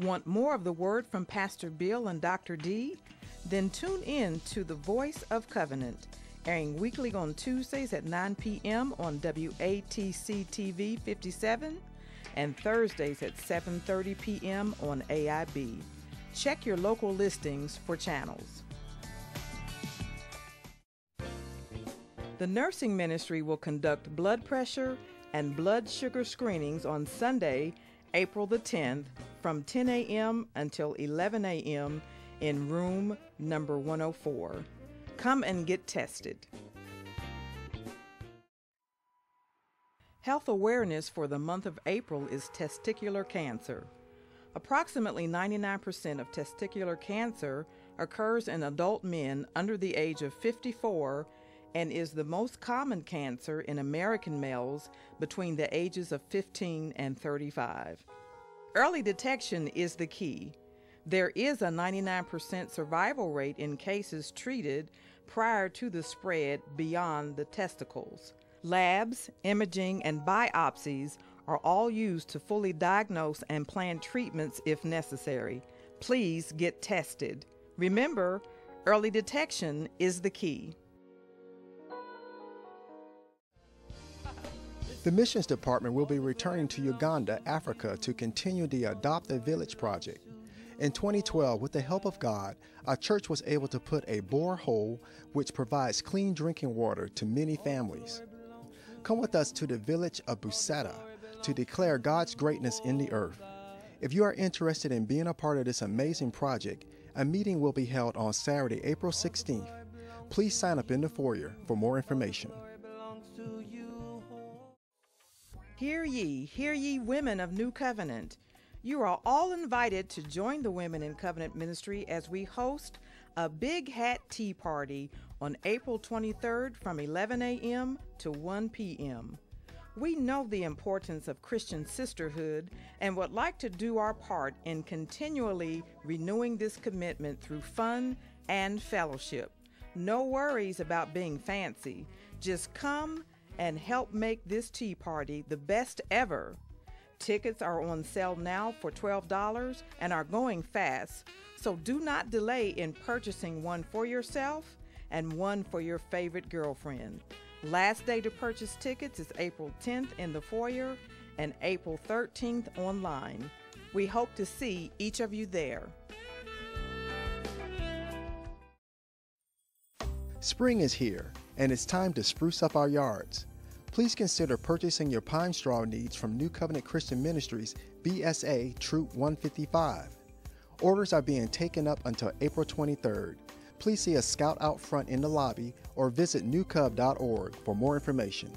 Want more of the word from Pastor Bill and Dr. D? Then tune in to The Voice of Covenant, airing weekly on Tuesdays at 9 p.m. on WATC TV 57 and Thursdays at 7:30 p.m. on AIB. Check your local listings for channels. The nursing ministry will conduct blood pressure and blood sugar screenings on Sunday, April the 10th from 10 a.m. until 11 a.m. in room number 104. Come and get tested. Health awareness for the month of April is testicular cancer. Approximately 99% of testicular cancer occurs in adult men under the age of 54 and is the most common cancer in American males between the ages of 15 and 35. Early detection is the key. There is a 99% survival rate in cases treated prior to the spread beyond the testicles. Labs, imaging, and biopsies are all used to fully diagnose and plan treatments if necessary. Please get tested. Remember, early detection is the key. The Missions Department will be returning to Uganda, Africa to continue the Adopt a Village project. In 2012, with the help of God, our church was able to put a borehole which provides clean drinking water to many families. Come with us to the village of Busetta to declare God's greatness in the earth. If you are interested in being a part of this amazing project, a meeting will be held on Saturday, April 16th. Please sign up in the foyer for more information. Hear ye, hear ye, women of New Covenant. You are all invited to join the Women in Covenant Ministry as we host a Big Hat Tea Party on April 23rd from 11 a.m. to 1 p.m. We know the importance of Christian sisterhood and would like to do our part in continually renewing this commitment through fun and fellowship. No worries about being fancy. Just come and help make this tea party the best ever. Tickets are on sale now for $12 and are going fast, so do not delay in purchasing one for yourself and one for your favorite girlfriend. Last day to purchase tickets is April 10th in the foyer and April 13th online. We hope to see each of you there. Spring is here, and it's time to spruce up our yards. Please consider purchasing your pine straw needs from New Covenant Christian Ministries BSA Troop 155. Orders are being taken up until April 23rd. Please see a scout out front in the lobby or visit newcub.org for more information.